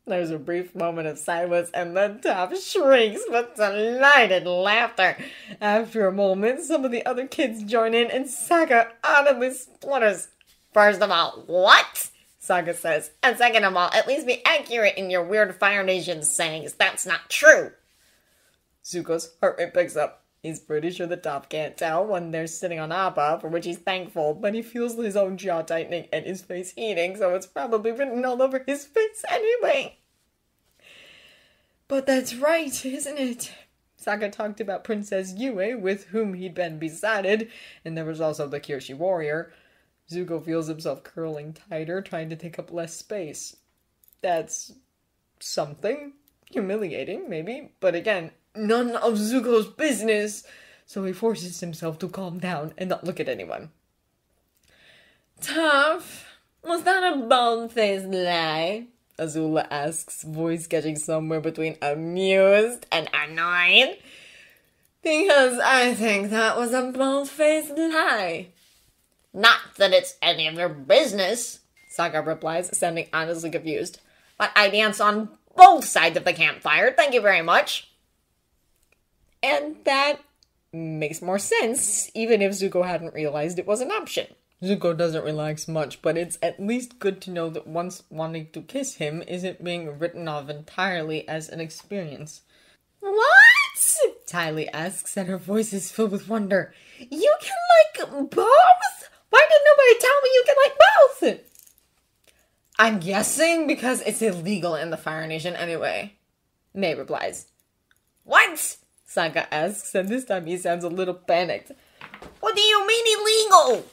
There's a brief moment of silence, and then Toph shrieks with delighted laughter. After a moment, some of the other kids join in, and Sokka audibly splutters. First of all, what? Sokka says. And second of all, at least be accurate in your weird Fire Nation sayings. That's not true. Zuko's heart rate picks up. He's pretty sure the top can't tell when they're sitting on Appa, for which he's thankful, but he feels his own jaw tightening and his face heating, so it's probably written all over his face anyway. But that's right, isn't it? Sokka talked about Princess Yue, with whom he'd been besotted, and there was also the Kyoshi warrior. Zuko feels himself curling tighter, trying to take up less space. That's something. Humiliating, maybe, but again, none of Zuko's business. So he forces himself to calm down and not look at anyone. Toph? was that a bald-faced lie? Azula asks, voice catching somewhere between amused and annoyed. Because I think that was a bald-faced lie. Not that it's any of your business, Sokka replies, sounding honestly confused. But I dance on both sides of the campfire, thank you very much. And that makes more sense, even if Zuko hadn't realized it was an option. Zuko doesn't relax much, but it's at least good to know that once wanting to kiss him isn't being written off entirely as an experience. What? Ty Lee asks, and her voice is filled with wonder. You can like both? Why did nobody tell me you can like both? I'm guessing because it's illegal in the Fire Nation anyway. Mai replies. What? Sokka asks, and this time he sounds a little panicked. What do you mean illegal?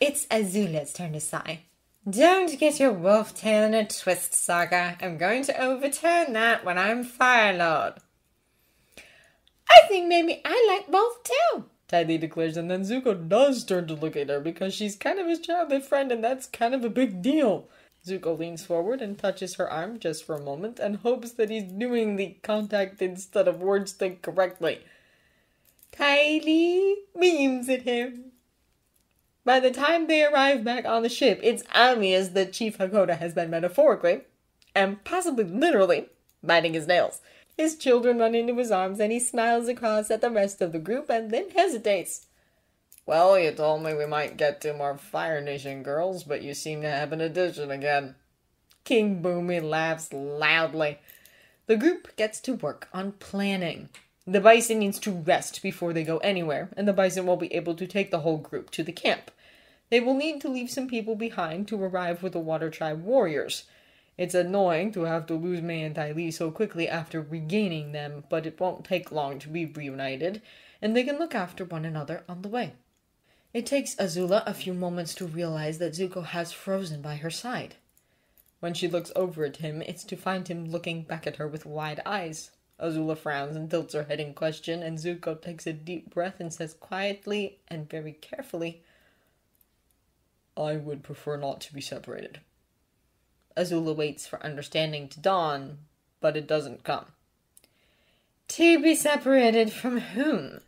It's Azula's turn to sigh. Don't get your wolf tail in a twist, Sokka. I'm going to overturn that when I'm Fire Lord. I think maybe I like both too. Lee declares, and then Zuko does turn to look at her because she's kind of his childhood friend, and that's kind of a big deal. Zuko leans forward and touches her arm just for a moment and hopes that he's doing the contact instead of words thing correctly. Lee beams at him. By the time they arrive back on the ship, it's obvious that Chief Hakoda has been metaphorically, and possibly literally, biting his nails. His children run into his arms and he smiles across at the rest of the group and then hesitates. Well, you told me we might get two more Fire Nation girls, but you seem to have an addition again. King Bumi laughs loudly. The group gets to work on planning. The bison needs to rest before they go anywhere, and the bison won't be able to take the whole group to the camp. They will need to leave some people behind to arrive with the Water Tribe warriors. It's annoying to have to lose Mai and Ty Lee so quickly after regaining them, but it won't take long to be reunited, and they can look after one another on the way. It takes Azula a few moments to realize that Zuko has frozen by her side. When she looks over at him, it's to find him looking back at her with wide eyes. Azula frowns and tilts her head in question, and Zuko takes a deep breath and says quietly and very carefully, I would prefer not to be separated. Azula waits for understanding to dawn, but it doesn't come. To be separated from whom?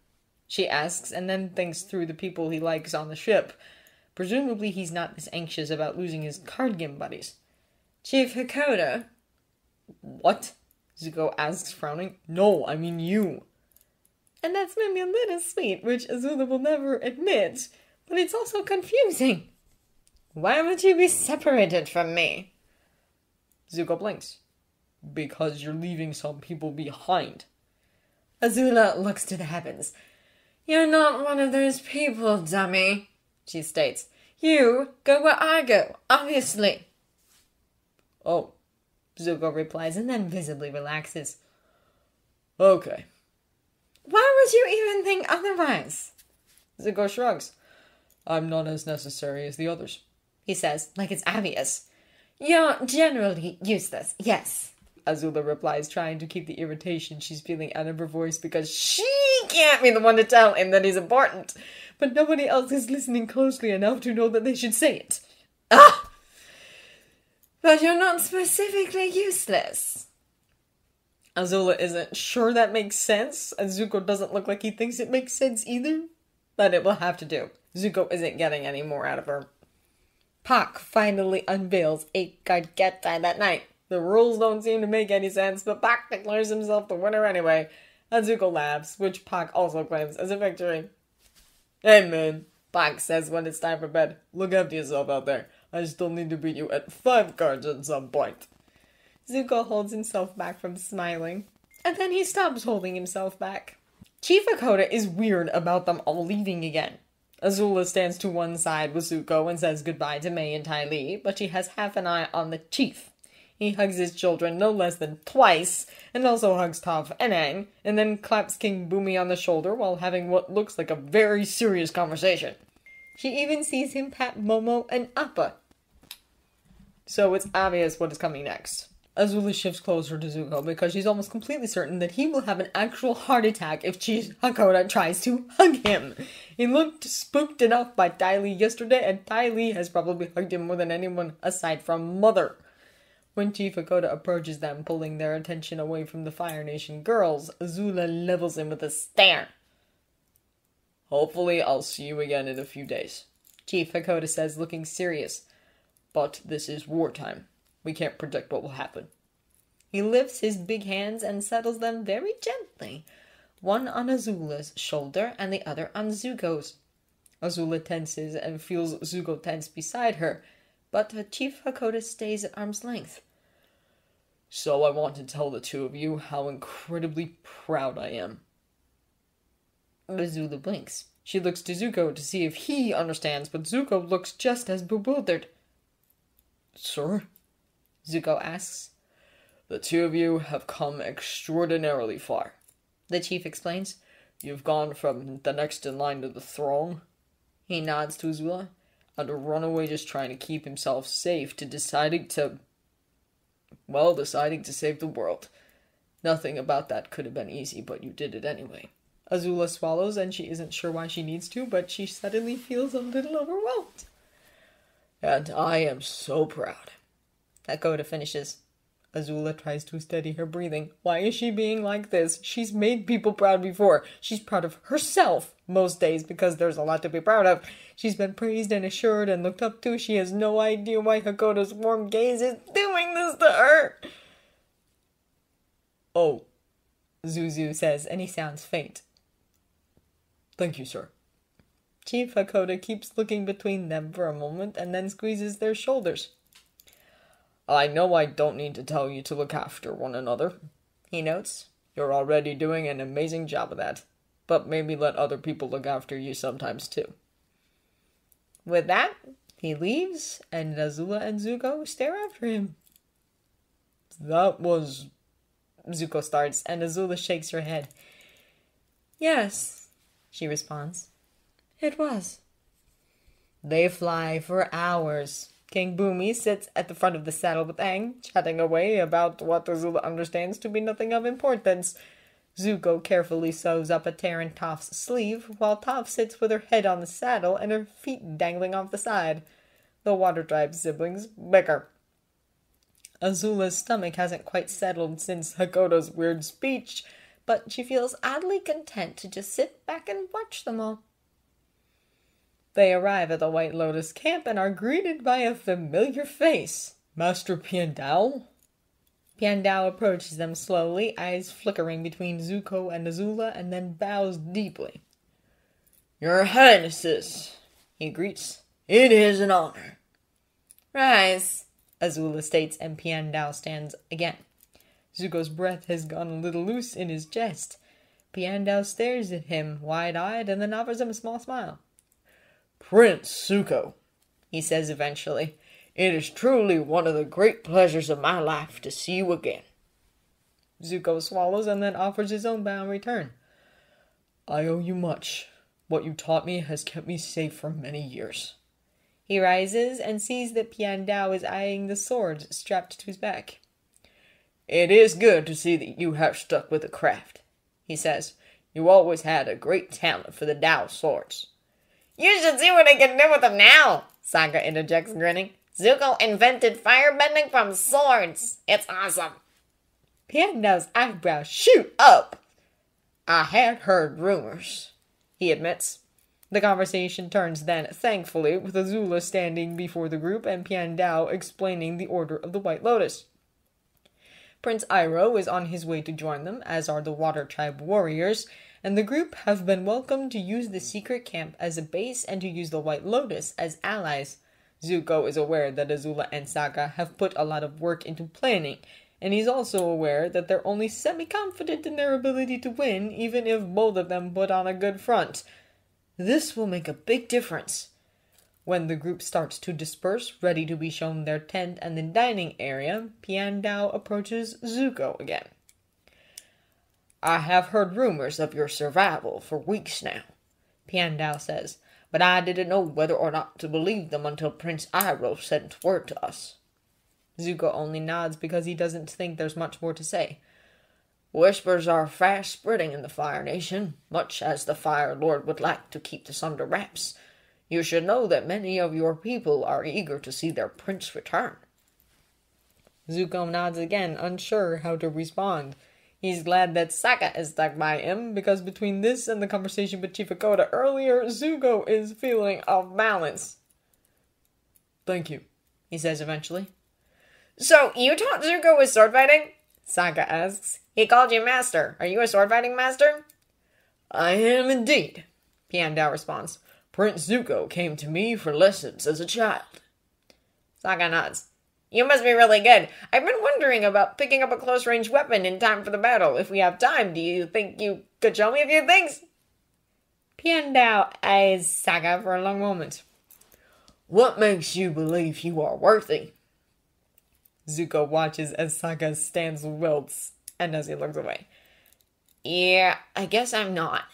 She asks, and then thinks through the people he likes on the ship. Presumably, he's not as anxious about losing his card game buddies. Chief Hakoda. What? Zuko asks, frowning. No, I mean you. And that's maybe a little sweet, which Azula will never admit, but it's also confusing. Why would you be separated from me? Zuko blinks. Because you're leaving some people behind. Azula looks to the heavens. You're not one of those people, dummy, she states. You go where I go, obviously. Oh, Zuko replies and then visibly relaxes. Okay. Why would you even think otherwise? Zuko shrugs. I'm not as necessary as the others, he says, like it's obvious. You're generally useless, yes. Azula replies, trying to keep the irritation she's feeling out of her voice because she can't be the one to tell him that he's important. But nobody else is listening closely enough to know that they should say it. Ah! But you're not specifically useless. Azula isn't sure that makes sense, and Zuko doesn't look like he thinks it makes sense either. But it will have to do. Zuko isn't getting any more out of her. Pak finally unveils a Gargetta that night. The rules don't seem to make any sense, but Pak declares himself the winner anyway, and Zuko laughs, which Pak also claims as a victory. Hey man, Pak says when it's time for bed, look after yourself out there. I still need to beat you at five cards at some point. Zuko holds himself back from smiling, and then he stops holding himself back. Chief Hakoda is weird about them all leaving again. Azula stands to one side with Zuko and says goodbye to Mai and Ty Lee, but she has half an eye on the chief. He hugs his children no less than twice, and also hugs Toph and Aang, and then claps King Bumi on the shoulder while having what looks like a very serious conversation. She even sees him pat Momo and Appa. So it's obvious what is coming next. Azula shifts closer to Zuko because she's almost completely certain that he will have an actual heart attack if Chief Hakoda tries to hug him. He looked spooked enough by Ty Lee yesterday, and Ty Lee has probably hugged him more than anyone aside from Mother. When Chief Hakoda approaches them, pulling their attention away from the Fire Nation girls, Azula levels him with a stare. Hopefully, I'll see you again in a few days, Chief Hakoda says, looking serious. But this is wartime. We can't predict what will happen. He lifts his big hands and settles them very gently, one on Azula's shoulder and the other on Zuko's. Azula tenses and feels Zuko tense beside her, but Chief Hakoda stays at arm's length. So I want to tell the two of you how incredibly proud I am. Azula blinks. She looks to Zuko to see if he understands, but Zuko looks just as bewildered. Sir? Zuko asks. The two of you have come extraordinarily far, the chief explains. You've gone from the next in line to the throne. He nods to Azula. and of runaway just trying to keep himself safe to deciding to. Well, deciding to save the world. Nothing about that could have been easy, but you did it anyway. Azula swallows and she isn't sure why she needs to, but she suddenly feels a little overwhelmed. And I am so proud. Hakoda finishes. Azula tries to steady her breathing. Why is she being like this? She's made people proud before. She's proud of herself most days because there's a lot to be proud of. She's been praised and assured and looked up to. She has no idea why Hakoda's warm gaze is doing this to her. Oh, Zuzu says, and he sounds faint. Thank you, sir. Chief Hakoda keeps looking between them for a moment and then squeezes their shoulders. I know I don't need to tell you to look after one another, he notes. You're already doing an amazing job of that. But maybe let other people look after you sometimes too. With that, he leaves, and Azula and Zuko stare after him. That was. Zuko starts, and Azula shakes her head. Yes, she responds. It was. They fly for hours. King Bumi sits at the front of the saddle with Aang, chatting away about what Azula understands to be nothing of importance. Zuko carefully sews up a tear in Toph's sleeve, while Toph sits with her head on the saddle and her feet dangling off the side. The Water Tribe siblings bicker. Azula's stomach hasn't quite settled since Hakoda's weird speech, but she feels oddly content to just sit back and watch them all. They arrive at the White Lotus camp and are greeted by a familiar face. Master Piandao? Piandao approaches them slowly, eyes flickering between Zuko and Azula, and then bows deeply. Your Highnesses, he greets. It is an honor. Rise, Azula states, and Piandao stands again. Zuko's breath has gone a little loose in his chest. Piandao stares at him, wide eyed, and then offers him a small smile. Prince Zuko, he says eventually, it is truly one of the great pleasures of my life to see you again. Zuko swallows and then offers his own bow in return. I owe you much. What you taught me has kept me safe for many years. He rises and sees that Piandao is eyeing the sword strapped to his back. It is good to see that you have stuck with the craft, he says. You always had a great talent for the Dao swords. You should see what I can do with them now, Sokka interjects, grinning. Zuko invented firebending from swords. It's awesome. Piandao's eyebrows shoot up. I had heard rumors, he admits. The conversation turns then, thankfully, with Azula standing before the group and Piandao explaining the Order of the White Lotus. Prince Iroh is on his way to join them, as are the Water Tribe warriors, and the group have been welcomed to use the secret camp as a base and to use the White Lotus as allies. Zuko is aware that Azula and Sokka have put a lot of work into planning, and he's also aware that they're only semi confident in their ability to win, even if both of them put on a good front. This will make a big difference. When the group starts to disperse, ready to be shown their tent and the dining area, Piandao approaches Zuko again. I have heard rumors of your survival for weeks now, Piandao says, but I didn't know whether or not to believe them until Prince Iroh sent word to us. Zuko only nods because he doesn't think there's much more to say. Whispers are fast spreading in the Fire Nation, much as the Fire Lord would like to keep this under wraps. You should know that many of your people are eager to see their prince return. Zuko nods again, unsure how to respond. He's glad that Sokka is stuck by him because between this and the conversation with Chief Hakoda earlier, Zuko is feeling off balance. Thank you, he says eventually. So, you taught Zuko with sword fighting? Sokka asks. He called you master. Are you a sword fighting master? I am indeed, Piandao responds. Prince Zuko came to me for lessons as a child. Sokka nods. You must be really good. I've been wondering about picking up a close range weapon in time for the battle. If we have time, do you think you could show me a few things? Piandao eyes Sokka for a long moment. What makes you believe you are worthy? Zuko watches as Sokka's stands wilts and as he looks away. Yeah, I guess I'm not,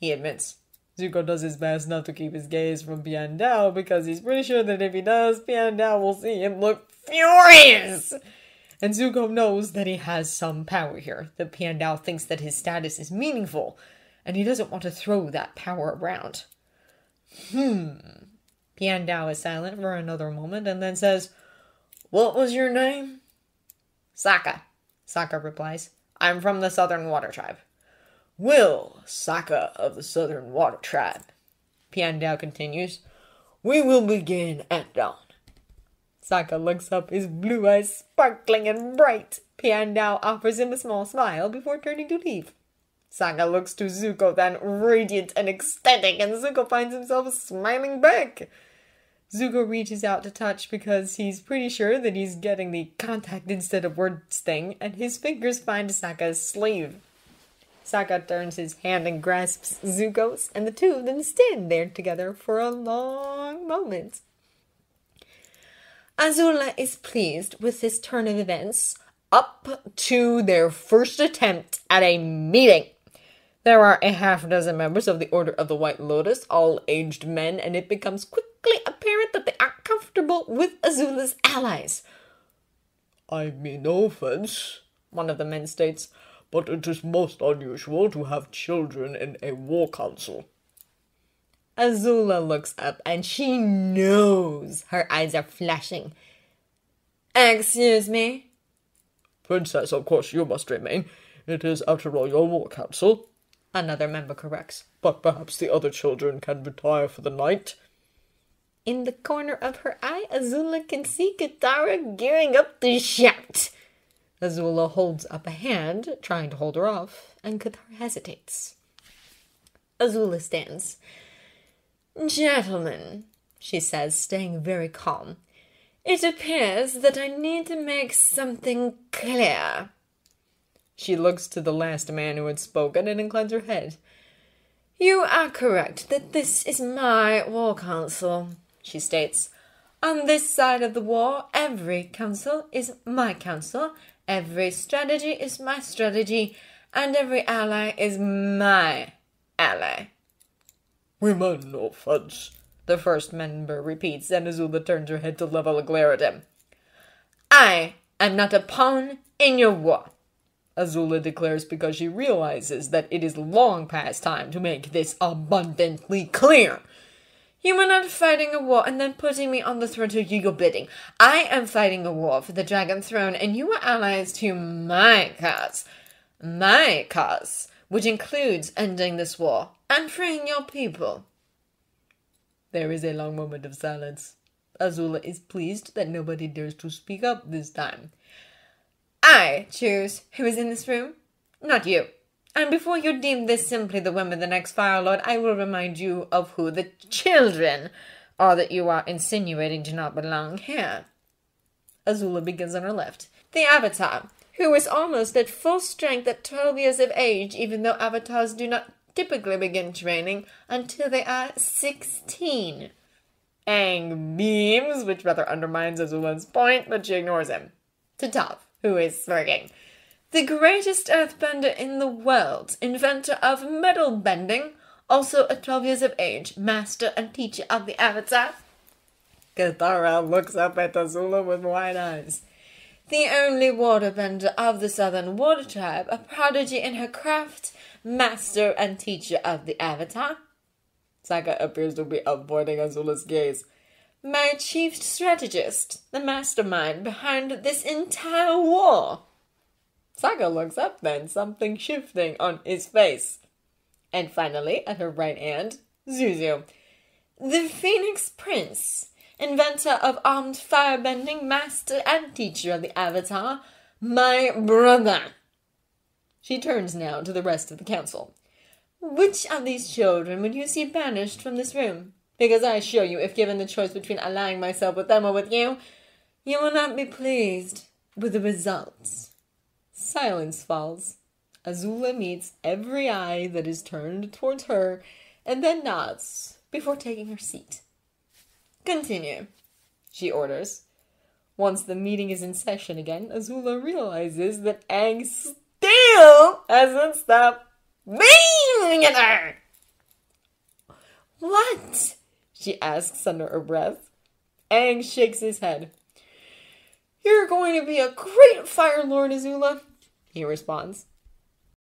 he admits. Zuko does his best not to keep his gaze from Piandao because he's pretty sure that if he does, Piandao will see him look furious. And Zuko knows that he has some power here, that Piandao thinks that his status is meaningful, and he doesn't want to throw that power around. Hmm. Piandao is silent for another moment and then says, What was your name? Sokka, Sokka replies. I'm from the Southern Water Tribe. Will, Sokka of the Southern Water Tribe, Piandao continues, we will begin at dawn. Sokka looks up, his blue eyes sparkling and bright. Piandao offers him a small smile before turning to leave. Sokka looks to Zuko, then radiant and ecstatic, and Zuko finds himself smiling back. Zuko reaches out to touch because he's pretty sure that he's getting the contact instead of words thing, and his fingers find Sokka's sleeve. Sokka turns his hand and grasps Zuko's, and the two of them stand there together for a long moment. Azula is pleased with this turn of events up to their first attempt at a meeting. There are a half dozen members of the Order of the White Lotus, all aged men, and it becomes quickly apparent that they aren't comfortable with Azula's allies. I mean no offense, one of the men states, but it is most unusual to have children in a war council. Azula looks up and she knows her eyes are flashing. Excuse me? Princess, of course you must remain. It is, after all, your war council. Another member corrects. But perhaps the other children can retire for the night. In the corner of her eye, Azula can see Katara gearing up to shout. Azula holds up a hand, trying to hold her off, and Katara hesitates. Azula stands. Gentlemen, she says, staying very calm, it appears that I need to make something clear. She looks to the last man who had spoken and inclines her head. You are correct that this is my war council, she states. On this side of the war, every council is my council, every strategy is my strategy, and every ally is my ally. We meant no offense, the first member repeats, and Azula turns her head to level a glare at him. I am not a pawn in your war. Azula declares because she realizes that it is long past time to make this abundantly clear. You are not fighting a war and then putting me on the throne to do your bidding. I am fighting a war for the Dragon Throne, and you are allies to my cause. My cause, which includes ending this war and freeing your people. There is a long moment of silence. Azula is pleased that nobody dares to speak up this time. I choose who is in this room, not you. And before you deem this simply the whim of the next Fire Lord, I will remind you of who the children are that you are insinuating do not belong here. Azula begins on her left. The Avatar, who is almost at full strength at 12 years of age, even though avatars do not typically begin training until they are 16. Aang beams, which rather undermines Azula's point, but she ignores him. To Toph who is smirking. The greatest earthbender in the world, inventor of metal bending, also at 12 years of age, master and teacher of the Avatar. Katara looks up at Azula with wide eyes. The only waterbender of the Southern Water Tribe, a prodigy in her craft, master and teacher of the Avatar. Sokka appears to be avoiding Azula's gaze my chief strategist, the mastermind behind this entire war. Sokka looks up then, something shifting on his face. And finally, at her right hand, Zuzu. The Phoenix Prince, inventor of armed firebending, master and teacher of the Avatar, my brother. She turns now to the rest of the council. Which of these children would you see banished from this room? because I assure you, if given the choice between allying myself with them or with you, you will not be pleased with the results. Silence falls. Azula meets every eye that is turned towards her and then nods before taking her seat. Continue, she orders. Once the meeting is in session again, Azula realizes that Aang still hasn't stopped beaming at her. What? she asks under her breath. Aang shakes his head. You're going to be a great Fire Lord, Azula, he responds.